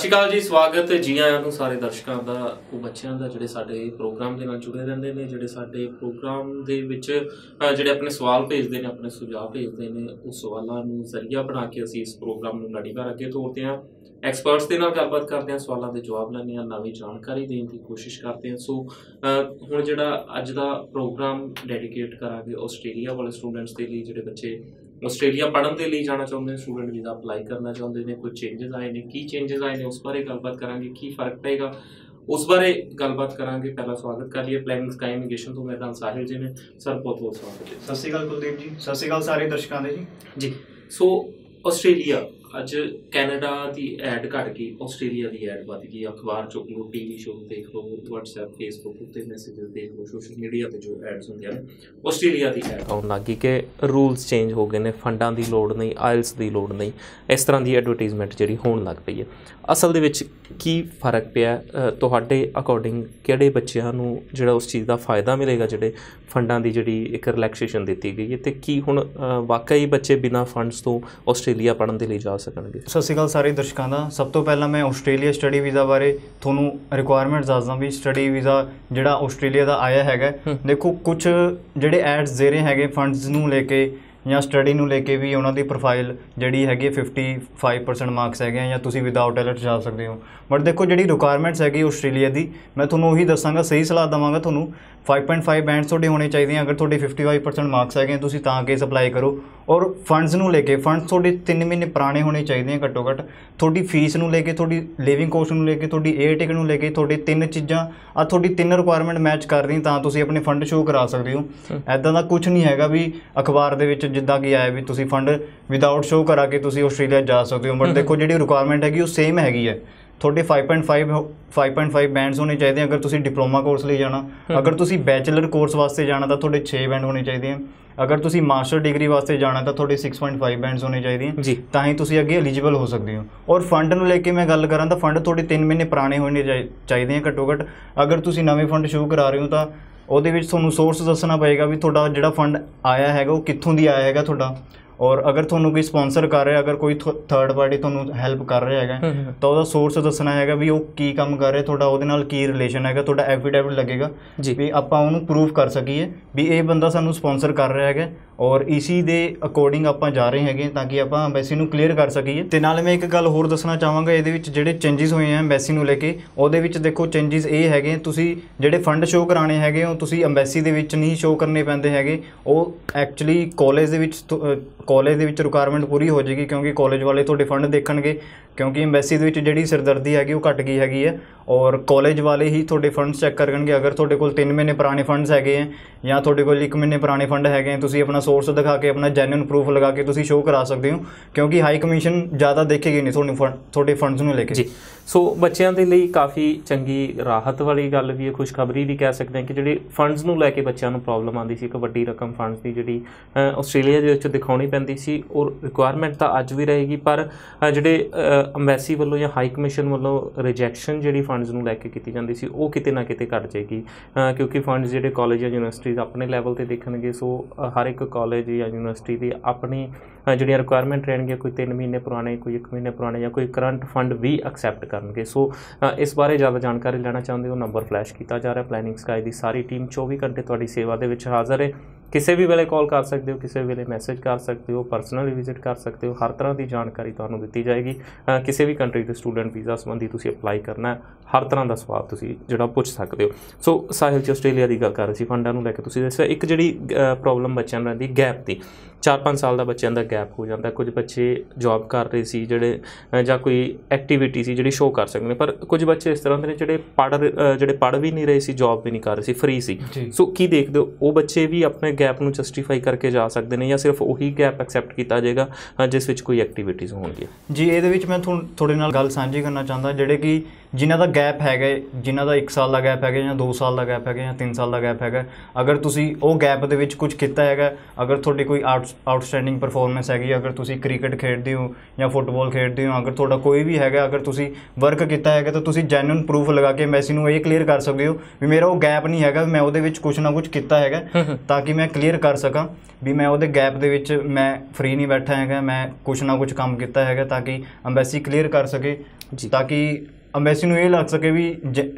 ਸ਼੍ਰੀ ਅਕਾਲ ਜੀ ਸਵਾਗਤ ਹੈ ਜੀ ਆਇਆਂ ਨੂੰ ਸਾਰੇ ਦਰਸ਼ਕਾਂ ਦਾ ਉਹ ਬੱਚਿਆਂ ਦਾ ਜਿਹੜੇ ਸਾਡੇ ਪ੍ਰੋਗਰਾਮ ਦੇ ਨਾਲ ਜੁੜੇ ਰਹਿੰਦੇ ਨੇ ਜਿਹੜੇ ਸਾਡੇ ਪ੍ਰੋਗਰਾਮ ਦੇ ਵਿੱਚ ਅਹ, ਜਿਹੜੇ ਆਪਣੇ ਸਵਾਲ ਭੇਜਦੇ ਨੇ ਆਪਣੇ ਸੁਝਾਅ ਭੇਜਦੇ ਨੇ ਉਹ ਸਵਾਲਾਂ ਨੂੰ ਜ਼ਰੀਆ ਬਣਾ ਕੇ ਅਸੀਂ ਇਸ ਪ੍ਰੋਗਰਾਮ ਨੂੰ ਲੜੀਵਾਰ ਅੱਗੇ ਤੋਰਦੇ ਹਾਂ। ਐਕਸਪਰਟਸ ਦੇ ਨਾਲ ਗੱਲਬਾਤ ਕਰਦੇ ਹਾਂ ਸਵਾਲਾਂ ਦੇ ਜਵਾਬ ਲੈਂਦੇ ਹਾਂ ਨਵੀਂ ਜਾਣਕਾਰੀ ਦੇਣ ਦੀ ਕੋਸ਼ਿਸ਼ ਕਰਦੇ ਹਾਂ। ਸੋ ਅਹ, ਹੁਣ ਜਿਹੜਾ ਅੱਜ ਦਾ ਪ੍ਰੋਗਰਾਮ ਡੈਡੀਕੇਟ ਕਰਾਂਗੇ ਆਸਟ੍ਰੇਲੀਆ ਵਾਲੇ ਸਟੂਡੈਂਟਸ ਦੇ ਲਈ ਜਿਹੜੇ ਬੱਚੇ ਆਸਟ੍ਰੇਲੀਆ ਪੜ੍ਹਨ ਦੇ ਲਈ ਜਾਣਾ ਚਾਹੁੰਦੇ ਨੇ ਸਟੂਡੈਂਟ ਵੀਜ਼ਾ ਅਪਲਾਈ ਕਰਨਾ ਚਾਹੁੰਦੇ ਨੇ ਕੋਈ ਚੇਂਜਸ ਆਏ ਨੇ ਕੀ ਚੇਂਜਸ ਆਏ ਨੇ ਉਸ ਬਾਰੇ ਗੱਲਬਾਤ ਕਰਾਂਗੇ ਕੀ ਫ਼ਰਕ ਪਏਗਾ ਉਸ ਬਾਰੇ ਗੱਲਬਾਤ ਕਰਾਂਗੇ। ਪਹਿਲਾ ਸਵਾਗਤ ਕਰ ਲਈਏ ਪਲੈਨਿੰਗ ਸਕਾਈ ਇਮੀਗ੍ਰੇਸ਼ਨ ਤੋਂ ਮੈਦਾਨ ਸਾਹਿਲ ਜੀ ਨੇ। ਸਰ ਬਹੁਤ ਬਹੁਤ ਸਵਾਗਤ ਹੈ। ਸਤਿ ਸ਼੍ਰੀ ਅਕਾਲ ਕੁਲਦੀਪ ਜੀ। ਸਤਿ ਸ਼੍ਰੀ ਅਕਾਲ ਸਾਰੇ ਦਰਸ਼ਕਾਂ ਦੇ ਜੀ। ਜੀ ਸੋ ਆਸਟ੍ਰੇਲੀਆ ਅੱਜ ਕੈਨੇਡਾ ਦੀ ਐਡ ਘਟ ਗਈ, ਆਸਟ੍ਰੇਲੀਆ ਦੀ ਐਡ ਵਧ ਗਈ, ਅਖਬਾਰ ਚੋਂ ਲੋ ਟੀਵੀ ਸ਼ੋਅ ਦੇਖ ਲਓ, WhatsApp, Facebook ਉੱਤੇ ਮੈਸੇजेस ਦੇਖ ਲਓ ਸੋਸ਼ਲ ਮੀਡੀਆ ਤੇ ਜੋ ਐਡਸ ਹੁੰਦੀਆਂ ਆਸਟ੍ਰੇਲੀਆ ਦੀ ਐਡ। ਆਉਣ ਲੱਗੀ ਕਿ ਰੂਲਸ ਚੇਂਜ ਹੋ ਗਏ ਨੇ, ਫੰਡਾਂ ਦੀ ਲੋੜ ਨਹੀਂ ਆਇਲਸ ਦੀ ਲੋੜ ਨਹੀਂ, ਇਸ ਤਰ੍ਹਾਂ ਦੀ ਐਡਵਰਟਾਈਜ਼ਮੈਂਟ ਜਿਹੜੀ ਹੋਣ ਲੱਗ ਪਈ ਹੈ। ਅਸਲ ਦੇ ਵਿੱਚ ਕੀ ਫ਼ਰਕ ਪਿਆ ਤੁਹਾਡੇ ਅਕੋਰਡਿੰਗ ਕਿਹੜੇ ਬੱਚਿਆਂ ਨੂੰ ਜਿਹੜਾ ਉਸ ਚੀਜ਼ ਦਾ ਫਾਇਦਾ ਮਿਲੇਗਾ, ਜਿਹੜੇ ਫੰਡਾਂ ਦੀ ਜਿਹੜੀ ਇੱਕ ਰਿਲੈਕਸੇਸ਼ਨ ਦਿੱਤੀ ਗਈ ਹੈ ਤੇ ਕੀ ਹੁਣ ਵਾਕਈ ਬੱਚੇ ਬਿਨਾਂ ਫੰਡਸ ਤੋਂ ਆਸਟ੍ਰੇਲੀਆ ਪੜ੍ਹਨ ਦੇ ਲਈ ਜਾ ਸਕਣਗੇ। ਸਤਿ ਸ਼੍ਰੀ ਅਕਾਲ ਸਾਰੇ ਦਰਸ਼ਕਾਂ ਦਾ। ਸਭ ਤੋਂ ਪਹਿਲਾਂ ਮੈਂ ਆਸਟ੍ਰੇਲੀਆ ਸਟੱਡੀ ਵੀਜ਼ਾ ਬਾਰੇ ਤੁਹਾਨੂੰ ਰਿਕੁਆਇਰਮੈਂਟਸ ਦੱਸਦਾ ਵੀ ਸਟੱਡੀ ਵੀਜ਼ਾ ਜਿਹੜਾ ਆਸਟ੍ਰੇਲੀਆ ਦਾ ਆਇਆ ਹੈਗਾ। ਦੇਖੋ ਕੁਝ ਜਿਹੜੇ ਐਡਸ ਦੇ ਰਹੇ ਹੈਗੇ ਫੰਡਸ ਨੂੰ ਲੈ ਕੇ ਜਾਂ ਸਟੱਡੀ ਨੂੰ ਲੈ ਕੇ ਵੀ ਉਹਨਾਂ ਦੀ ਪ੍ਰੋਫਾਈਲ ਜਿਹੜੀ ਹੈਗੀ ਹੈ 55% ਮਾਰਕਸ ਹੈਗੇ ਆ ਜਾਂ ਤੁਸੀਂ ਵਿਦਆਊਟ ਐਲਟ ਜਾ ਸਕਦੇ ਹੋ। ਬਟ ਦੇਖੋ ਜਿਹੜੀ ਰਿਕੁਆਇਰਮੈਂਟਸ ਹੈਗੀ ਆਸਟ੍ਰੇਲੀਆ ਦੀ ਮੈਂ ਤੁਹਾਨੂੰ ਉਹੀ ਦੱਸਾਂਗਾ ਸਹੀ ਸਲਾਹ ਦਵਾਂਗਾ ਤੁਹਾਨੂੰ। 5.5 ਬੈਂਡਸ ਤੁਹਾਡੇ ਹੋਣੇ ਚਾਹੀਦੇ ਆ ਅਗਰ ਤੁਹਾਡੇ 55% ਮਾਰਕਸ ਹੈਗੇ ਆ, ਤੁਸੀਂ ਤਾਂ ਕੇਸ ਅਪਲਾਈ ਕਰੋ। ਔਰ ਫੰਡਸ ਨੂੰ ਲੈ ਕੇ ਫੰਡਸ ਤੁਹਾਡੇ 3 ਮਹੀਨੇ ਪੁਰਾਣੇ ਹੋਣੇ ਚਾਹੀਦੇ ਆ ਘੱਟੋ ਘੱਟ। ਤੁਹਾਡੀ ਫੀਸ ਨੂੰ ਲੈ ਕੇ ਤੁਹਾਡੀ ਲਿਵਿੰਗ ਕੋਸਟ ਨੂੰ ਲੈ ਕੇ ਤੁਹਾਡੀ 에ਅਰ ਟਿਕਟ ਨੂੰ ਲੈ ਕੇ ਤੁਹਾਡੇ ਤਿੰਨ ਚੀਜ਼ਾਂ ਆ ਤੁਹਾਡੀ ਤਿੰਨ ਰਿਕੁਆਇਰਮੈਂਟ ਮੈਚ ਕਰ ਰਹੀਆਂ ਤਾਂ ਤੁਸੀਂ ਆਪਣੇ ਫੰਡ ਸ਼ੋਅ ਕਰਾ ਸਕਦੇ ਹੋ। ਐਦਾਂ ਦਾ ਕੁਝ ਨਹੀਂ ਹੈਗਾ ਵੀ ਅਖਬਾਰ ਦੇ ਵਿੱਚ ਜਿੱਦਾਂ ਕਿ ਆਇਆ ਵੀ ਤੁਸੀਂ ਫੰਡ ਵਿਦਆਊਟ ਸ਼ੋਅ ਕਰਾ ਕੇ ਤੁਸੀਂ ਆਸਟ੍ਰੇਲੀਆ ਜਾ ਸਕਦੇ ਹੋ ਬਟ ਦੇਖੋ ਜਿਹੜੀ ਰਿਕੁਆਇਰਮੈਂਟ ਹੈਗੀ ਉਹ ਸੇਮ ਹੈਗੀ ਹੈ। ਤੁਹਾਡੇ 5.5 ਹੋ- 5.5 ਬੈਂਡਸ ਹੋਣੇ ਚਾਹੀਦੇ ਆ ਅਗਰ ਤੁਸੀਂ ਡਿਪਲੋਮਾ ਕੋਰਸ ਲਈ ਜਾਣਾ। ਅਗਰ ਤੁਸੀਂ ਬੈਚਲਰ ਕੋਰਸ ਵਾਸਤੇ ਜਾਣਾ ਤਾਂ ਤੁਹਾਡੇ 6 ਬੈਂਡ ਹੋਣੇ ਚਾਹੀਦੇ ਆ। ਅਗਰ ਤੁਸੀਂ ਮਾਸਟਰ ਡਿਗਰੀ ਵਾਸਤੇ ਜਾਣਾ ਤਾਂ ਤੁਹਾਡੇ 6.5 ਬੈਂਡਸ ਹੋਣੇ ਚਾਹੀਦੇ ਆ। ਤਾਂ ਹੀ ਤੁਸੀਂ ਅੱਗੇ ਐਲੀਜੀਬਲ ਹੋ ਸਕਦੇ ਹੋ। ਔਰ ਫੰਡ ਨੂੰ ਲੈ ਕੇ ਮੈਂ ਗੱਲ ਕਰਾਂ ਤਾਂ ਫੰਡ ਤੁਹਾਡੇ 3 ਮਹੀਨੇ ਪੁਰਾਣੇ ਹੋਣੇ ਚਾਹੀ- ਚਾਹੀਦੇ ਆ ਘੱਟੋ ਘੱਟ। ਅਗਰ ਤੁਸੀਂ ਨਵੇਂ ਫੰਡ ਸ਼ੁਰੂ ਕਰਾ ਰਹੇ ਹੋ ਤਾਂ ਉਹਦੇ ਵਿੱਚ ਤੁਹਾਨੂੰ ਸੋਰਸ ਦੱਸਣਾ ਪਏਗਾ ਵੀ ਤੁਹਾਡਾ ਜਿਹੜਾ ਫੰਡ ਆਇਆ ਹੈਗਾ, ਉਹ ਕਿੱਥੋਂ ਦੀ ਆਇਆ ਹੈਗਾ ਤੁਹਾਡਾ। ਔਰ ਅਗਰ ਤੁਹਾਨੂੰ ਕੋਈ ਸਪਾਂਸਰ ਕਰ ਰਿਹਾ ਅਗਰ ਕੋਈ ਥਰਡ ਪਾਰਟੀ ਤੁਹਾਨੂੰ ਹੈਲਪ ਕਰ ਰਿਹਾ ਹੈਗਾ। ਤਾਂ ਉਹਦਾ ਸੋਰਸ ਦੱਸਣਾ ਹੈਗਾ ਵੀ ਉਹ ਕੀ ਕੰਮ ਕਰ ਰਿਹਾ ਤੁਹਾਡਾ ਉਹਦੇ ਨਾਲ ਕੀ ਰਿਲੇਸ਼ਨ ਹੈਗਾ ਤੁਹਾਡਾ ਐਫੀਡੇਵਿਟ ਲੱਗੇਗਾ ਵੀ ਆਪਾਂ ਉਹਨੂੰ ਪ੍ਰੂਫ ਕਰ ਸਕੀਏ ਵੀ ਇਹ ਬੰਦਾ ਸਾਨੂੰ ਸਪਾਂਸਰ ਕਰ ਰਿਹਾ ਹੈਗਾ ਔਰ ਇਸੀ ਦੇ ਅਕੋਰਡਿੰਗ ਆਪਾਂ ਜਾ ਰਹੇ ਹੈਗੇ ਤਾਂ ਕਿ ਆਪਾਂ ਐਮਬੈਸੀ ਨੂੰ ਕਲੀਅਰ ਕਰ ਸਕੀਏ ਤੇ ਨਾਲ ਮੈਂ ਇੱਕ ਗੱਲ ਹੋਰ ਦੱਸਣਾ ਚਾਹਾਂਗਾ ਇਹਦੇ ਵਿੱਚ ਜਿਹੜੇ ਚੇਂਜਸ ਹੋਏ ਆ ਐਮਬੈਸੀ ਨੂੰ ਲੈ ਕੇ ਉਹਦੇ ਵਿੱਚ ਦੇਖੋ ਚੇਂਜਸ ਇਹ ਹੈਗੇ ਤੁਸੀਂ ਜਿਹੜੇ ਫੰਡ ਸ਼ੋਅ ਕਰਾਣੇ ਹੈਗੇ ਉਹ ਤੁਸੀਂ ਐਮਬੈਸੀ ਦੇ ਵਿੱਚ ਨਹੀਂ ਸ਼ੋਅ ਕਰਨੇ ਪੈਂਦੇ ਹੈਗੇ ਉਹ ਐਕਚੁਅਲੀ ਕਾਲਜ ਦੇ ਵਿੱਚ ਕਾਲਜ ਦੇ ਵਿੱਚ ਰਿਕੁਆਇਰਮੈਂਟ ਪੂਰੀ ਹੋ ਜਾਏਗੀ ਕਿਉਂਕਿ ਕਾਲਜ ਵਾਲੇ ਤੁਹਾਡੇ ਫੰਡ ਦੇਖਣਗੇ। ਕਿਉਂਕਿ ਐਮਬੈਸੀ ਦੇ ਵਿੱਚ ਜਿਹੜੀ ਸਿਰਦਰਦੀ ਹੈਗੀ ਉਹ ਘਟ ਗਈ ਹੈਗੀ ਹੈ ਔਰ ਕਾਲਜ ਵਾਲੇ ਹੀ ਤੁਹਾਡੇ ਫੰਡਸ ਚੈੱਕ ਕਰਨਗੇ। ਅਗਰ ਤੁਹਾਡੇ ਕੋਲ 3 ਮਹੀਨੇ ਪੁਰਾਣੇ ਫੰਡਸ ਹੈਗੇ ਹੈ ਜਾਂ ਤੁਹਾਡੇ ਕੋਲ 1 ਮਹੀਨੇ ਪੁਰਾਣੇ ਫੰਡ ਹੈਗੇ ਹੈ, ਤੁਸੀਂ ਆਪਣਾ ਸੋਰਸ ਦਿਖਾ ਕੇ, ਆਪਣਾ ਜੈਨੂਇਨ ਪ੍ਰੂਫ ਲਗਾ ਕੇ ਤੁਸੀਂ ਸ਼ੋਅ ਕਰਾ ਸਕਦੇ ਹੋ, ਕਿਉਂਕਿ ਹਾਈ ਕਮਿਸ਼ਨ ਜ਼ਿਆਦਾ ਦੇਖੇਗੀ ਨਹੀਂ ਤੁਹਾਨੂੰ ਫੰਡ ਤੁਹਾਡੇ ਫੰਡਸ ਨੂੰ ਲੈ ਕੇ। ਜੀ। ਸੋ ਬੱਚਿਆਂ ਦੇ ਲਈ ਕਾਫੀ ਚੰਗੀ ਰਾਹਤ ਵਾਲੀ ਗੱਲ ਵੀ ਹੈ, ਖੁਸ਼ਖਬਰੀ ਵੀ ਕਹਿ ਸਕਦੇ ਹਾਂ ਕਿ ਜਿਹੜੇ ਫੰਡਸ ਨੂੰ ਲੈ ਕੇ ਬੱਚਿਆਂ ਨੂੰ ਪ੍ਰੋਬਲਮ ਆਉਂਦੀ ਸੀ, ਇੱਕ ਵੱਡੀ ਰਕਮ ਫੰਡਸ ਦੀ ਜਿਹੜੀ ਆਸਟ੍ਰੇਲੀਆ ਦੇ ਵਿੱਚ ਦਿਖਾਉਣੀ ਪੈਂਦੀ ਸੀ ਔਰ ਰਿਕੁਆਇਰਮੈਂਟ ਤਾਂ ਅੱਜ ਵੀ ਰਹੇਗੀ, ਪਰ ਜਿਹੜੇ ਅੰਬੈਸੀ ਵੱਲੋਂ ਜਾਂ ਹਾਈ ਕਮਿਸ਼ਨ ਵੱਲੋਂ ਰਿਜੈਕਸ਼ਨ ਜਿਹੜੀ ਫੰਡਸ ਨੂੰ ਲੈ ਕੇ ਕੀਤੀ ਜਾਂਦੀ ਸੀ, ਉਹ ਕਿਤੇ ਨਾ ਕਿਤੇ ਘਟ ਜਾਏਗੀ। ਕਿਉਂਕਿ ਫੰਡਸ ਜਿਹੜੇ ਕਾਲਜ ਜਾਂ ਯੂਨੀਵਰਸਿਟੀਜ਼ ਆਪਣੇ ਲੈਵਲ ਤੇ ਦੇਖਣਗੇ ਸੋ ਹਰ ਇੱਕ ਕਾਲਜ ਜਾਂ ਯੂਨੀਵਰਸਿਟੀ ਦੀ ਆਪਣੀ ਜਿਹੜੀਆਂ ਰਿਕੁਆਇਰਮੈਂਟ ਰਹਿਣਗੀਆਂ ਕੋਈ 3 ਮਹੀਨੇ ਪੁਰਾਣੇ, ਕੋਈ 1 ਮਹੀਨੇ ਪੁਰਾਣੇ ਜਾਂ ਕੋਈ ਕਰੰਟ ਫੰਡ ਵੀ ਐਕਸੈਪਟ ਕਰਨਗੇ। ਸੋ ਇਸ ਬਾਰੇ ਜ਼ਿਆਦਾ ਜਾਣਕਾਰੀ ਲੈਣਾ ਚਾਹੁੰਦੇ ਹੋ ਨੰਬਰ ਫਲੈਸ਼ ਕੀਤਾ ਜਾ ਰਿਹਾ ਪਲੈਨਿੰਗ ਸਕਾਈ ਦੀ ਸਾਰੀ ਟੀਮ 24 ਘੰਟੇ ਤੁਹਾਡੀ ਸੇਵਾ ਦੇ ਵਿੱਚ ਹਾਜ਼ਰ ਹੈ। ਕਿਸੇ ਵੀ ਵੇਲੇ ਕਾਲ ਕਰ ਸਕਦੇ ਹੋ, ਕਿਸੇ ਵੇਲੇ ਮੈਸੇਜ ਕਰ ਸਕਦੇ ਹੋ ਪਰਸਨਲੀ ਵਿਜ਼ਿਟ ਕਰ ਸਕਦੇ ਹੋ, ਹਰ ਤਰ੍ਹਾਂ ਦੀ ਜਾਣਕਾਰੀ ਤੁਹਾਨੂੰ ਦਿੱਤੀ ਜਾਏਗੀ। ਕਿਸੇ ਵੀ ਕੰਟਰੀ ਦੇ ਸਟੂਡੈਂਟ ਵੀਜ਼ਾ ਸੰਬੰਧੀ ਤੁਸੀਂ ਅਪਲਾਈ ਕਰਨਾ ਹਰ ਤਰ੍ਹਾਂ ਦਾ ਸਵਾਲ ਤੁਸੀਂ ਜਿਹੜਾ ਪੁੱਛ ਸਕਦੇ ਹੋ। ਸੋ ਸਾਹਿਲ ਚ ਆਸਟ੍ਰੇਲੀਆ ਦੀ ਗੱਲ ਕਰ ਰਹੇ ਸੀ, ਫੰਡਾਂ ਨੂੰ ਲੈ ਕੇ ਤੁਸੀਂ ਦੱਸਿਆ, ਇੱਕ ਜਿਹੜੀ ਪ੍ਰੋਬਲਮ ਬੱਚਿਆਂ ਨੂੰ ਰਹਿੰਦੀ ਗੈਪ ਦੀ। 4-5 ਸਾਲ ਦਾ ਬੱਚਿਆਂ ਦਾ ਗੈਪ ਹੋ ਜਾਂਦਾ ਕੁਝ ਬੱਚੇ ਜੌਬ ਕਰ ਰਹੇ ਸੀ ਜਿਹੜੇ ਜਾਂ ਕੋਈ ਐਕਟੀਵਿਟੀ ਸੀ ਜਿਹੜੀ ਸ਼ੋਅ ਕਰ ਸਕਦੇ ਨੇ ਪਰ ਕੁਝ ਬੱਚੇ ਇਸ ਤਰ੍ਹਾਂ ਦੇ ਨੇ ਜਿਹੜੇ ਅ, ਜਿਹੜੇ ਪੜ੍ਹ ਵੀ ਨਹੀਂ ਰਹੇ ਸੀ ਜੌਬ ਵੀ ਨਹੀਂ ਕਰ ਰਹੇ ਸੀ ਫ੍ਰੀ ਸੀ। ਸੋ ਕੀ ਦੇਖਦੇ ਹੋ? ਉਹ ਬੱਚੇ ਵੀ ਆਪਣੇ ਗੈਪ ਨੂੰ ਜਸਟੀਫਾਈ ਕਰਕੇ ਜਾ ਸਕਦੇ ਨੇ ਜਾਂ ਸਿਰਫ ਉਹੀ ਗੈਪ ਐਕਸੈਪਟ ਕੀਤਾ ਜਾਏਗਾ ਜਿਸ ਵਿੱਚ ਕੋਈ ਐਕਟੀਵਿਟੀਜ਼ ਹੋਣਗੀਆਂ? ਜੀ ਇਹਦੇ ਵਿੱਚ ਮੈਂ ਤੁਹਾਨੂੰ ਤੁਹਾਡੇ ਨਾਲ ਗੱਲ ਸਾਂਝੀ ਕਰਨਾ ਚਾਹੁੰਦਾ ਜਿਹੜੇ ਕਿ ਜਿਨ੍ਹਾਂ ਦਾ ਗੈਪ ਹੈਗਾ ਜਿਨ੍ਹਾਂ ਦਾ 1 ਸਾਲ ਦਾ ਗੈਪ ਹੈਗਾ ਜਾਂ 2 ਸਾਲ ਦਾ ਗੈਪ ਹੈਗਾ ਜਾਂ 3 ਸਾਲ ਦਾ ਗੈਪ ਹੈਗਾ ਅਗਰ ਤੁਸੀਂ ਉਹ ਗੈਪ ਦੇ ਵਿੱਚ ਕੁਝ ਕੀਤਾ ਹੈਗਾ ਅਗਰ ਤੁਹਾਡੀ ਕੋਈ ਆਊਟਸਟੈਂਡਿੰਗ ਪਰਫਾਰਮੈਂਸ ਹੈਗੀ ਅਗਰ ਤੁਸੀਂ ਕ੍ਰਿਕਟ ਖੇਡਦੇ ਹੋ ਜਾਂ ਫੁੱਟਬਾਲ ਖੇਡਦੇ ਹੋ ਅਗਰ ਤੁਹਾਡਾ ਕੋਈ ਵੀ ਹੈਗਾ ਅਗਰ ਤੁਸੀਂ ਵਰਕ ਕੀਤਾ ਹੈਗਾ ਤਾਂ ਤੁਸੀਂ ਜੈਨੂਇਨ ਪ੍ਰੂਫ ਲਗਾ ਕੇ ਐਮਬੈਸੀ ਨੂੰ ਇਹ ਕਲੀਅਰ ਕਰ ਸਕਦੇ ਹੋ ਵੀ ਮੇਰਾ ਉਹ ਗੈਪ ਨਹੀਂ ਹੈਗਾ ਮੈਂ ਉਹਦੇ ਵਿੱਚ ਕੁਝ ਨਾ ਕੁਝ ਕੀਤਾ ਹੈਗਾ ਤਾਂ ਕਿ ਮੈਂ ਕਲੀਅਰ ਕਰ ਸਕਾਂ ਵੀ ਮੈਂ ਉਹਦੇ ਗੈਪ ਦੇ ਵਿੱਚ ਮੈਂ ਫ੍ਰੀ ਨਹੀਂ ਬੈਠਾ ਹੈਗਾ ਮੈਂ ਕੁਝ ਨਾ ਕੁਝ ਕੰਮ ਕੀਤਾ ਹੈਗਾ ਤਾਂ ਕਿ ਐਮਬੈਸੀ ਕਲੀਅਰ ਕਰ ਸਕੇ। ਤਾਂ ਕਿ ਅੰਬੈਸੀ ਨੂੰ ਇਹ ਲੱਗ ਸਕੇ ਵੀ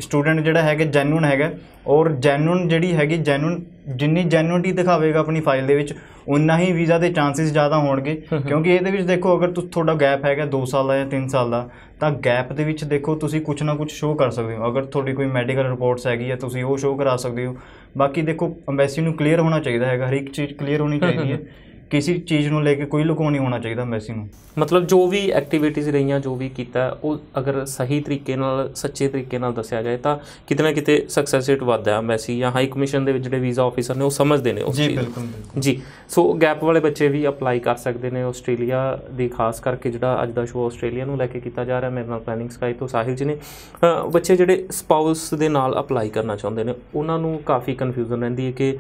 ਸਟੂਡੈਂਟ ਜਿਹੜਾ ਹੈਗਾ ਜੈਨੂਨ ਹੈਗਾ ਔਰ ਜੈਨੂਨ ਜਿਹੜੀ ਹੈਗੀ ਜੈਨੂਨ ਜਿੰਨੀ ਜੈਨੂਨਟੀ ਦਿਖਾਵੇਗਾ ਆਪਣੀ ਫਾਈਲ ਦੇ ਵਿੱਚ ਉਨਾ ਹੀ ਵੀਜ਼ਾ ਦੇ ਚਾਂਸਸ ਜ਼ਿਆਦਾ ਹੋਣਗੇ। ਕਿਉਂਕਿ ਇਹਦੇ ਵਿੱਚ ਦੇਖੋ ਅਗਰ ਤੁ- ਤੁਹਾਡਾ ਗੈਪ ਹੈਗਾ 2 ਸਾਲ ਦਾ ਜਾਂ 3 ਸਾਲ ਦਾ ਤਾਂ ਗੈਪ ਦੇ ਵਿੱਚ ਦੇਖੋ ਤੁਸੀਂ ਕੁਝ ਨਾ ਕੁਝ ਸ਼ੋਅ ਕਰ ਸਕਦੇ ਹੋ। ਅਗਰ ਤੁਹਾਡੀ ਕੋਈ ਮੈਡੀਕਲ ਰਿਪੋਰਟਸ ਹੈਗੀ ਹੈ ਤੁਸੀਂ ਉਹ ਸ਼ੋਅ ਕਰਾ ਸਕਦੇ ਹੋ। ਬਾਕੀ ਦੇਖੋ ਅੰਬੈਸੀ ਨੂੰ ਕਲੀਅਰ ਹੋਣਾ ਚਾਹੀਦਾ ਹੈਗਾ ਹਰ ਇੱਕ ਚੀਜ਼ ਕਲੀਅਰ ਹੋਣੀ ਚਾਹੀਦੀ ਹੈ। ਕਿਸੇ ਚੀਜ਼ ਨੂੰ ਲੈ ਕੇ ਕੋਈ ਲੁਕਾਉ ਨਹੀਂ ਹੋਣਾ ਚਾਹੀਦਾ ਅੰਬੈਸੀ ਨੂੰ। ਮਤਲਬ ਜੋ ਵੀ ਐਕਟੀਵਿਟੀਜ਼ ਰਹੀਆਂ ਜੋ ਵੀ ਕੀਤਾ ਉਹ ਅਗਰ ਸਹੀ ਤਰੀਕੇ ਨਾਲ ਸੱਚੇ ਤਰੀਕੇ ਨਾਲ ਦੱਸਿਆ ਜਾਏ ਤਾਂ ਕਿਤੇ ਨਾ ਕਿਤੇ ਸਕਸੈਸ ਰੇਟ ਵੱਧਦਾ ਹੈ ਐਮਬੈਸੀ ਜਾਂ ਹਾਈ ਕਮਿਸ਼ਨ ਦੇ ਵਿੱਚ ਜਿਹੜੇ ਵੀਜ਼ਾ ਆਫੀਸਰ ਨੇ ਉਹ ਸਮਝਦੇ ਨੇ ਉਸ ਜੀ ਚੀਜ਼। ਬਿਲਕੁਲ ਜੀ ਸੋ ਗੈਪ ਵਾਲੇ ਬੱਚੇ ਵੀ ਅਪਲਾਈ ਕਰ ਸਕਦੇ ਨੇ ਆਸਟ੍ਰੇਲੀਆ ਦੀ ਖਾਸ ਕਰਕੇ ਜਿਹੜਾ ਅੱਜ ਦਾ ਸ਼ੋਅ ਆਸਟ੍ਰੇਲੀਆ ਨੂੰ ਲੈ ਕੇ ਕੀਤਾ ਜਾ ਰਿਹਾ ਮੇਰੇ ਨਾਲ ਪਲੈਨਿੰਗ ਸਕਾਈ ਤੋਂ ਸਾਹਿਲ ਜੀ ਨੇ। ਬੱਚੇ ਜਿਹੜੇ ਸਪਾਊਸ ਦੇ ਨਾਲ ਅਪਲਾਈ ਕਰਨਾ ਚਾਹੁੰਦੇ ਨੇ ਉਹਨਾਂ ਨੂੰ ਕਾਫੀ ਕਨਫਿਊਜ਼ਨ ਰਹਿੰਦੀ ਹੈ ਕਿ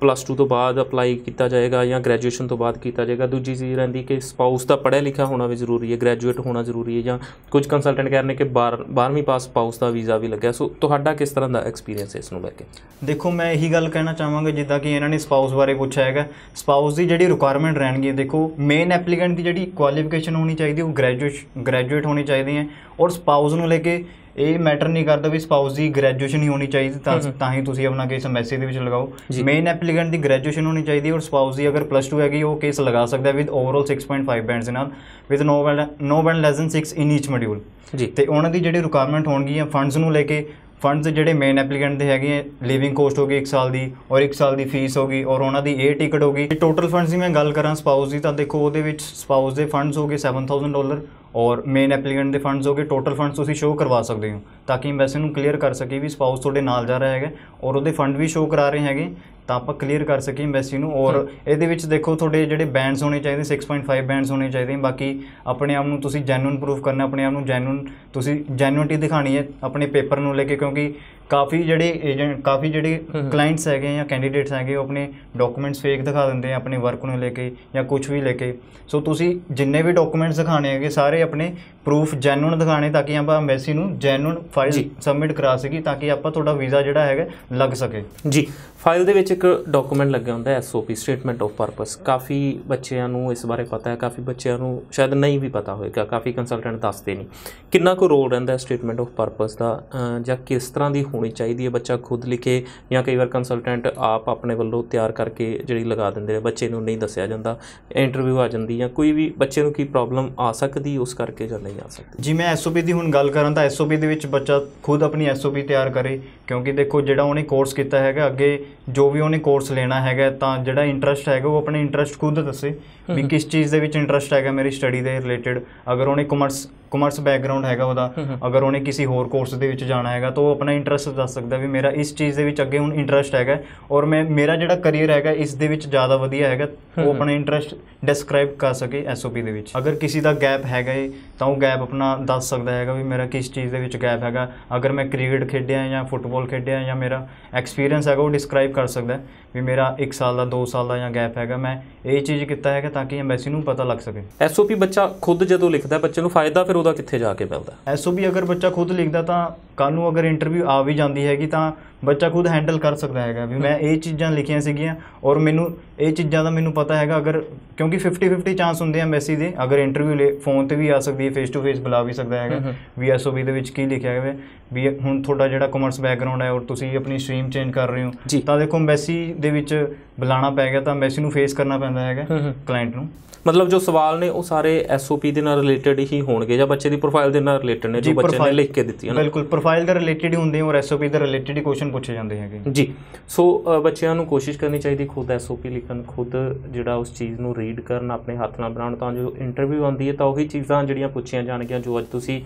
ਪਲੱਸ 2 ਤੋਂ ਬਾਅਦ ਅਪਲਾਈ ਕੀਤਾ ਜਾਏਗਾ ਜਾਂ ਗ੍ਰੈਜੂਏਸ਼ਨ ਤੋਂ ਬਾਅਦ ਕੀਤਾ ਜਾਏਗਾ। ਦੂਜੀ ਚੀਜ਼ ਰਹਿੰਦੀ ਕਿ ਸਪਾਊਸ ਦਾ ਪੜ੍ਹਿਆ ਲਿਖਿਆ ਹੋਣਾ ਵੀ ਜ਼ਰੂਰੀ ਹੈ ਗ੍ਰੈਜੂਏਟ ਹੋਣਾ ਜ਼ਰੂਰੀ ਹੈ ਜਾਂ ਕੁਝ ਕੰਸਲਟੈਂਟ ਕਹਿ ਰਹੇ ਨੇ ਕਿ 12ਵੀਂ ਪਾਸ ਸਪਾਊਸ ਦਾ ਵੀਜ਼ਾ ਵੀ ਲੱਗਿਆ। ਸੋ ਤੁਹਾਡਾ ਕਿਸ ਤਰ੍ਹਾਂ ਦਾ ਐਕਸਪੀਰੀਅੰਸ ਹੈ ਇਸ ਨੂੰ ਲੈ ਕੇ? ਦੇਖੋ, ਮੈਂ ਇਹੀ ਗੱਲ ਕਹਿਣਾ ਚਾਹਾਂਗਾ ਜਿੱਦਾਂ ਕਿ ਇਹਨਾਂ ਨੇ ਸਪਾਊਸ ਬਾਰੇ ਪੁੱਛਿਆ ਹੈਗਾ। ਸਪਾਊਸ ਦੀ ਜਿਹੜੀ ਰਿਕੁਆਇਰਮੈਂਟ ਰਹਿਣਗੀ ਦੇਖੋ ਮੇਨ ਐਪਲੀਕੈਂਟ ਦੀ ਜਿਹੜੀ ਕੁਆਲੀਫਿਕੇਸ਼ਨ ਹੋਣੀ ਚਾਹੀਦੀ, ਉਹ ਗ੍ਰੈਜੂਏਟ ਗ੍ਰੈਜੂਏਟ ਹੋਣੀ ਚਾਹੀਦੀ ਹੈ। ਔਰ ਸਪਾਊਸ ਨੂੰ ਲੈ ਕੇ ਇਹ ਮੈਟਰ ਨਹੀਂ ਕਰਦਾ ਵੀ ਸਪਾਊਸ ਦੀ ਗ੍ਰੈਜੂਏਸ਼ਨ ਹੀ ਹੋਣੀ ਚਾਹੀਦੀ ਤਾਂ ਤਾਂ ਹੀ ਤੁਸੀਂ ਆਪਣਾ ਕੇਸ ਐਮਐਸਸੀ ਦੇ ਵਿੱਚ ਲਗਾਓ। ਮੇਨ ਐਪਲੀਕੈਂਟ ਦੀ ਗ੍ਰੈਜੂਏਸ਼ਨ ਹੋਣੀ ਚਾਹੀਦੀ ਔਰ ਸਪਾਊਸ ਦੀ ਅਗਰ ਪਲੱਸ 2 ਹੈਗੀ ਉਹ ਕੇਸ ਲਗਾ ਸਕਦਾ ਵਿਦ ਓਵਰਆਲ 6.5 ਬੈਂਡਸ ਨਾਲ with no band no band less than 6 in each module ਜੀ। ਤੇ ਉਹਨਾਂ ਦੀ ਜਿਹੜੀ ਰਿਕੁਆਇਰਮੈਂਟ ਹੋਣਗੀਆਂ ਫੰਡਸ ਨੂੰ ਲੈ ਕੇ ਫੰਡਸ ਜਿਹੜੇ ਮੇਨ ਐਪਲੀਕੈਂਟ ਦੇ ਹੈਗੇ ਲਿਵਿੰਗ ਕੋਸਟ ਹੋ ਗਈ 1 ਸਾਲ ਦੀ ਔਰ 1 ਸਾਲ ਦੀ ਫੀਸ ਹੋ ਗਈ ਔਰ ਉਹਨਾਂ ਦੀ ਇਹ ਟਿਕਟ ਹੋ ਗਈ। ਟੋਟਲ ਫੰਡਸ ਦੀ ਮੈਂ ਗੱਲ ਕਰਾਂ ਸਪਾਊਸ ਦੀ ਤਾਂ ਦੇਖੋ ਉਹਦੇ ਵਿੱਚ ਸਪਾਊਸ ਦੇ ਫੰਡਸ ਹੋ ਗਏ 7000 ਡਾਲਰ ਔਰ ਮੇਨ ਐਪਲੀਕੈਂਟ ਦੇ ਫੰਡਸ ਹੋ ਗਏ ਟੋਟਲ ਫੰਡਸ ਤੁਸੀਂ ਸ਼ੋਅ ਕਰਵਾ ਸਕਦੇ ਹੋ। ਤਾਂ ਕਿ ਇੰਵੈਸਟਰ ਨੂੰ ਕਲੀਅਰ ਕਰ ਸਕੇ ਵੀ ਸਪਾਊਸ ਤੁਹਾਡੇ ਨਾਲ ਜਾ ਰਿਹਾ ਹੈਗਾ ਔਰ ਉਹਦੇ ਫੰਡ ਵੀ ਸ਼ੋਅ ਕਰਾ ਰਹੇ ਹੈਗੇ ਤਾਂ ਆਪਾਂ ਕਲੀਅਰ ਕਰ ਸਕੀਏ ਇੰਵੈਸਟੀ ਨੂੰ। ਔਰ ਇਹਦੇ ਵਿੱਚ ਦੇਖੋ ਤੁਹਾਡੇ ਜਿਹੜੇ ਬੈਂਡਸ ਹੋਣੇ ਚਾਹੀਦੇ 6.5 ਬੈਂਡਸ ਹੋਣੇ ਚਾਹੀਦੇ ਬਾਕੀ ਆਪਣੇ ਆਪ ਨੂੰ ਤੁਸੀਂ ਜੈਨੂਨ ਪ੍ਰੂਫ ਕਰਨਾ ਆਪਣੇ ਆਪ ਨੂੰ ਜੈਨੂਨ ਤੁਸੀਂ ਜੈਨੂਨਟੀ ਦਿਖਾਣੀ ਹੈ ਆਪਣੇ ਪੇਪਰ ਨੂੰ ਲੈ ਕੇ ਕਿਉਂਕਿ ਕਾਫੀ ਜਿਹੜੇ ਏਜੰਟ ਕਾਫੀ ਜਿਹੜੇ ਕਲਾਇੰਟਸ ਹੈਗੇ ਜਾਂ ਕੈਂਡੀਡੇਟਸ ਹੈਗੇ ਉਹ ਆਪਣੇ ਡਾਕੂਮੈਂਟਸ ਫੇਕ ਦਿਖਾ ਦਿੰਦੇ ਆ ਆਪਣੇ ਵਰਕ ਨੂੰ ਲੈ ਕੇ ਜਾਂ ਕੁਝ ਵੀ ਲੈ ਕੇ। ਸੋ ਤੁਸੀਂ ਜਿੰਨੇ ਵੀ ਡਾਕੂਮੈਂਟਸ ਦਿਖਾਣੇ ਹੈਗੇ ਸਾਰੇ ਆਪਣੇ ਪ੍ਰੂਫ ਜੈਨੂਨ ਦਿਖਾਣੇ ਤਾਂ ਕਿ ਆਪਾਂ ਐਮਬੈਸੀ ਨੂੰ ਜੈਨੂਨ ਫਾਈਲ। ਸਬਮਿਟ ਕਰਾ ਸਕੀ ਤਾਂ ਕਿ ਆਪਾਂ ਤੁਹਾਡਾ ਵੀਜ਼ਾ ਜਿਹੜਾ ਹੈਗਾ ਲੱਗ ਸਕੇ। ਜੀ ਫਾਈਲ ਦੇ ਵਿੱਚ ਇੱਕ ਡਾਕੂਮੈਂਟ ਲੱਗਿਆ ਹੁੰਦਾ ਹੈ ਐਸਓਪੀ ਸਟੇਟਮੈਂਟ ਆਫ ਪਰਪਸ ਕਾਫੀ ਬੱਚਿਆਂ ਨੂੰ ਇਸ ਬਾਰੇ ਪਤਾ ਹੈ ਕਾਫੀ ਬੱਚਿਆਂ ਨੂੰ ਸ਼ਾਇਦ ਨਹੀਂ ਵੀ ਪਤਾ ਹੋਵੇਗਾ ਕਾਫੀ ਕੰਸਲਟੈਂਟ ਦੱਸਦੇ ਨਹੀਂ। ਕਿੰਨਾ ਕੁ ਰੋਲ ਰਹਿੰਦਾ ਹੈ ਸਟੇਟਮੈਂਟ ਆਫ ਪਰਪਸ ਦਾ ਜਾਂ ਕਿਸ ਤਰ੍ਹਾਂ ਦੀ ਹੋਣੀ ਚਾਹੀਦੀ ਹੈ ਬੱਚਾ ਖੁਦ ਲਿਖੇ ਜਾਂ ਕਈ ਵਾਰ ਕੰਸਲਟੈਂਟ ਆਪ ਆਪਣੇ ਵੱਲੋਂ ਤਿਆਰ ਕਰਕੇ ਜਿਹੜੀ ਲਗਾ ਦਿੰਦੇ ਨੇ ਬੱਚੇ ਨੂੰ ਨਹੀਂ ਦੱਸਿਆ ਜਾਂਦਾ ਇੰਟਰਵਿਊ ਆ ਜਾਂਦੀ ਜਾਂ ਕੋਈ ਵੀ ਬੱਚੇ ਨੂੰ ਕੀ ਪ੍ਰੋਬਲਮ ਆ ਸਕਦੀ ਉਸ ਕਰਕੇ ਜਾਂ ਨਹੀਂ ਆ ਸਕਦੀ। ਜੀ ਮੈਂ ਐਸਓਪੀ ਦੀ ਹੁਣ ਗੱਲ ਕਰਾਂ ਤਾਂ ਐਸਓਪੀ ਦੇ ਵਿੱਚ ਬੱਚਾ ਖੁਦ ਆਪਣੀ ਐਸਓਪੀ ਤਿਆਰ ਕਰੇ ਕਿਉਂਕਿ ਦੇਖੋ ਜਿਹੜਾ ਉਹਨੇ ਕੋਰਸ ਕੀਤਾ ਹੈਗਾ ਅੱਗੇ ਜੋ ਵੀ ਉਹਨੇ ਕੋਰਸ ਲੈਣਾ ਹੈਗਾ ਤਾਂ ਜਿਹੜਾ ਇੰਟਰਸਟ ਹੈਗਾ ਉਹ ਆਪਣੇ ਇੰਟਰਸਟ ਖੁਦ ਦੱਸੇ ਵੀ ਕਿਸ ਚੀਜ਼ ਦੇ ਵਿੱਚ ਇੰਟਰਸਟ ਹੈਗਾ ਮੇਰੀ ਸਟੱਡੀ ਦੇ ਰਿਲੇਟਡ ਅਗਰ ਉਹਨੇ ਕਮਰਸ ਕਮਰਸ ਬੈਕਗ੍ਰਾਉਂਡ ਹੈਗਾ ਉਹਦਾ ਅਗਰ ਉਹਨੇ ਕਿਸੇ ਹੋਰ ਕੋਰਸ ਦੇ ਵਿੱਚ ਜਾਣਾ ਹੈਗਾ ਤਾਂ ਉਹ ਆਪਣਾ ਇੰਟਰਸਟ ਦੱਸ ਸਕਦਾ ਵੀ ਮੇਰਾ ਇਸ ਚੀਜ਼ ਦੇ ਵਿੱਚ ਅੱਗੇ ਹੁਣ ਇੰਟਰਸਟ ਹੈਗਾ ਔਰ ਮੈਂ ਮੇਰਾ ਜਿਹੜਾ ਕਰੀਅਰ ਹੈਗਾ ਇਸ ਦੇ ਵਿੱਚ ਜ਼ਿਆਦਾ ਵਧੀਆ ਹੈਗਾ ਉਹ ਆਪਣਾ ਇੰਟਰਸਟ ਡਿਸਕ੍ਰਾਈਬ ਕਰ ਸਕੇ ਐਸਓਪੀ ਦੇ ਵਿੱਚ। ਅਗਰ ਕਿਸੇ ਦਾ ਗੈਪ ਹੈਗਾ ਏ ਤਾਂ ਉਹ ਗੈਪ ਆਪਣਾ ਦੱਸ ਸਕਦਾ ਹੈਗਾ ਵੀ ਮੇਰਾ ਕਿਸ ਚੀਜ਼ ਦੇ ਵਿੱਚ ਗੈਪ ਹੈਗਾ। ਅਗਰ ਮੈਂ ਕ੍ਰਿਕਟ ਖੇਡਿਆ ਜਾਂ ਫੁੱਟਬਾਲ ਖੇਡਿਆ ਜਾਂ ਮੇਰਾ ਐਕਸਪੀਰੀਅੰਸ ਹੈਗਾ ਉਹ ਡਿਸਕ੍ਰਾਈਬ ਕਰ ਸਕਦਾ ਵੀ ਮੇਰਾ 1 ਸਾਲ ਦਾ 2 ਸਾਲ ਦਾ ਜਾਂ ਗੈਪ ਹੈਗਾ। ਮੈਂ ਇਹ ਚੀਜ਼ ਕੀਤਾ ਹੈਗਾ ਤਾਂ ਕਿ ਐਮਬੈਸੀ ਨੂੰ ਪਤਾ ਲੱਗ ਸਕੇ। ਐਸਓਪੀ ਬੱਚਾ ਖੁਦ ਜਦੋਂ ਲਿਖਦਾ ਬੱਚੇ ਨੂੰ ਫਾਇਦਾ ਫਿਰ ਉਹਦਾ ਕਿੱਥੇ ਜਾ ਕੇ ਮਿਲਦਾ? ਐਸਓਬੀ ਅਗਰ ਬੱਚਾ ਖੁਦ ਲਿਖਦਾ ਤਾਂ ਕੱਲ ਨੂੰ ਅਗਰ ਇੰਟਰਵਿਊ ਆ ਵੀ ਜਾਂਦੀ ਹੈਗੀ ਤਾਂ ਬੱਚਾ ਖੁਦ ਹੈਂਡਲ ਕਰ ਸਕਦਾ ਹੈਗਾ ਵੀ ਮੈਂ ਇਹ ਚੀਜ਼ਾਂ ਲਿਖੀਆਂ ਸੀਗੀਆਂ ਔਰ ਮੈਨੂੰ ਇਹ ਚੀਜ਼ਾਂ ਦਾ ਮੈਨੂੰ ਪਤਾ ਹੈਗਾ ਅਗਰ ਕਿਉਂਕਿ 50 50 ਚਾਂਸ ਹੁੰਦੇ ਆ ਮੈਸੀ ਦੇ ਅਗਰ ਇੰਟਰਵਿਊ ਫੋਨ ਤੇ ਵੀ ਆ ਸਕਦੀ ਹੈ ਫੇਸ ਟੂ ਫੇਸ ਬੁਲਾ ਵੀ ਸਕਦਾ ਹੈਗਾ ਵੀ ਐਸਓਬੀ ਦੇ ਵਿੱਚ ਕੀ ਲਿਖਿਆ ਹੋਇਆ ਹੈ ਵੀ ਹੁਣ ਤੁਹਾਡਾ ਜਿਹੜਾ ਕਮਰਸ ਬੈਕਗ੍ਰਾਉਂਡ ਹੈ ਔਰ ਤੁਸੀਂ ਆਪਣੀ ਸਟਰੀਮ ਚੇਂਜ ਕਰ ਰਹੇ। ਹੋ ਤਾਂ ਦੇਖੋ ਐਮਬੈਸੀ ਦੇ ਵਿੱਚ ਬੁਲਾਣਾ ਪੈ ਗਿਆ ਤਾਂ ਐਮਬੈਸੀ ਨੂੰ ਫੇਸ ਕਰਨਾ ਪੈਂਦਾ ਹੈਗਾ ਕਲਾਇੰਟ ਨੂੰ। ਮਤਲਬ ਜੋ ਸਵਾਲ ਨੇ ਉਹ ਸਾਰੇ ਐਸਓਪੀ ਦੇ ਨਾਲ ਰਿਲੇਟਡ ਹੀ ਹੋਣਗੇ ਜਾਂ ਬੱਚੇ ਦੀ ਪ੍ਰੋਫਾਈਲ ਦੇ ਨਾਲ ਰਿਲੇਟਡ ਨੇ ਜੋ ਬੱਚੇ ਨੇ ਲਿਖ ਕੇ ਦਿੱਤੀਆਂ ਨੇ? ਬਿਲਕੁਲ ਪ੍ਰੋਫਾਈਲ ਦੇ ਰਿਲੇਟਡ ਹੀ ਹੁੰਦੇ ਔਰ ਐਸਓਪੀ ਦੇ ਰਿਲੇਟਡ ਹੀ ਕੁਐਸਚਨ ਪੁੱਛੇ ਜਾਂਦੇ ਹੈਗੇ। ਜੀ। ਸੋ ਬੱਚਿਆਂ ਨੂੰ ਕੋਸ਼ਿਸ਼ ਕਰਨੀ ਚਾਹੀਦੀ ਖੁਦ ਐਸਓਪੀ ਲਿਖਣ, ਖੁਦ ਜਿਹੜਾ ਉਸ ਚੀਜ਼ ਨੂੰ ਰੀਡ ਕਰਨ, ਆਪਣੇ ਹੱਥ ਨਾਲ ਬਣਾਉਣ, ਤਾਂ ਜੋ ਇੰਟਰਵਿਊ ਆਉਂਦੀ ਹੈ, ਤਾਂ ਉਹੀ ਚੀਜ਼ਾਂ ਜਿਹੜੀਆਂ ਪੁੱਛੀਆਂ ਜਾਣਗੀਆਂ ਜੋ ਅੱਜ ਤੁਸੀਂ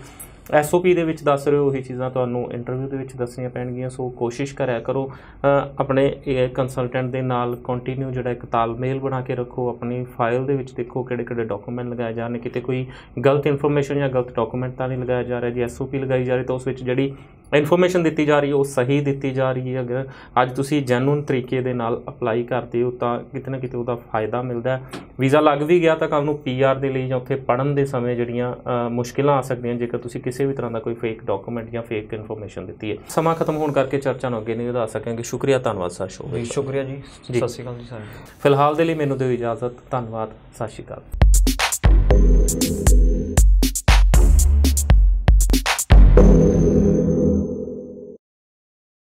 ਐਸਓਪੀ ਦੇ ਵਿੱਚ ਦੱਸ ਰਹੇ ਹੋ, ਉਹੀ ਚੀਜ਼ਾਂ ਤੁਹਾਨੂੰ ਇੰਟਰਵਿਊ ਦੇ ਵਿੱਚ ਦੱਸਣੀਆਂ ਪੈਣਗੀਆਂ, ਸੋ ਕੋਸ਼ਿਸ਼ ਕਰਿਆ ਕਰੋ ਆਪਣੇ ਕੰਸਲਟੈਂਟ ਦੇ ਨਾਲ ਕੰਟੀਨਿਊ ਜਿਹੜਾ ਇੱਕ ਤਾਲਮੇਲ ਬਣਾ ਕੇ ਰੱਖੋ, ਆਪਣੀ ਫਾਈਲ ਦੇ ਵਿੱਚ ਦੇਖੋ ਕਿਹੜੇ ਕਿਹੜੇ ਡਾਕੂਮੈਂਟ ਲਗਾਏ ਜਾ ਰਹੇ ਨੇ, ਕਿਤੇ ਕੋਈ ਗਲਤ ਇਨਫੋਰਮੇਸ਼ਨ ਜਾਂ ਗਲਤ ਡਾਕੂਮੈਂਟ ਤਾਂ ਨਹੀਂ ਲਗਾਇਆ ਜਾ ਰਿਹਾ, ਜੀ ਐਸਓਪੀ ਲਗਾਈ ਜਾ ਰਹੀ ਤਾਂ ਉਸ ਵਿੱਚ ਜਿਹੜੀ ਇਨਫੋਰਮੇਸ਼ਨ ਦਿੱਤੀ ਜਾ ਰਹੀ ਹੈ, ਉਹ ਸਹੀ ਦਿੱਤੀ ਜਾ ਰਹੀ ਹੈ। ਅਗਰ ਅੱਜ ਤੁਸੀਂ ਜੈਨੂਨ ਤਰੀਕੇ ਦੇ ਨਾਲ ਅਪਲਾਈ ਕਰਦੇ ਹੋ, ਤਾਂ ਕਿਤੇ ਨਾ ਕਿਤੇ ਉਹਦਾ ਫਾਇਦਾ ਮਿਲਦਾ ਹੈ। ਵੀਜ਼ਾ ਲੱਗ ਵੀ ਗਿਆ ਤਾਂ ਕੱਲ ਨੂੰ ਪੀਆਰ ਦੇ ਲਈ ਜਾਂ ਉੱਥੇ ਪੜਨ ਦੇ ਸਮੇਂ ਜਿਹੜੀਆਂ ਮੁਸ਼ਕਿਲਾਂ ਆ ਸਕਦੀਆਂ ਜੇਕਰ ਤੁਸੀਂ ਕਿਸੇ ਵੀ ਤਰ੍ਹਾਂ ਦਾ ਕੋਈ ਫੇਕ ਡਾਕੂਮੈਂਟ ਜਾਂ ਫੇਕ ਇਨਫੋਰਮੇਸ਼ਨ ਦਿੱਤੀ ਹੈ। ਸਮਾਂ ਖਤਮ ਹੋਣ ਕਰਕੇ ਚਰਚਾ ਨੂੰ ਅੱਗੇ ਨਹੀਂ ਵਧਾ ਸਕਾਂਗੇ। ਸ਼ੁਕਰੀਆ ਧੰਨਵਾਦ ਸਰ ਸ਼ੋਅ ਜੀ ਸ਼ੁਕਰੀਆ ਜੀ। ਸਤਿ ਸ਼੍ਰੀ ਅਕਾਲ ਜੀ ਸਾਰਿਆਂ ਨੂੰ। ਫਿਲਹਾਲ ਦੇ ਲਈ ਮੈਨੂੰ ਦਿਓ ਇਜਾਜ਼ਤ। ਧੰਨਵਾਦ। ਸਤਿ ਸ਼੍ਰੀ ਅਕਾਲ।